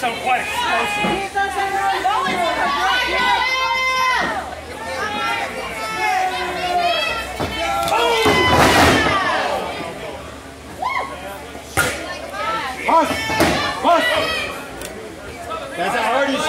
Bus! Bus! That's a hardy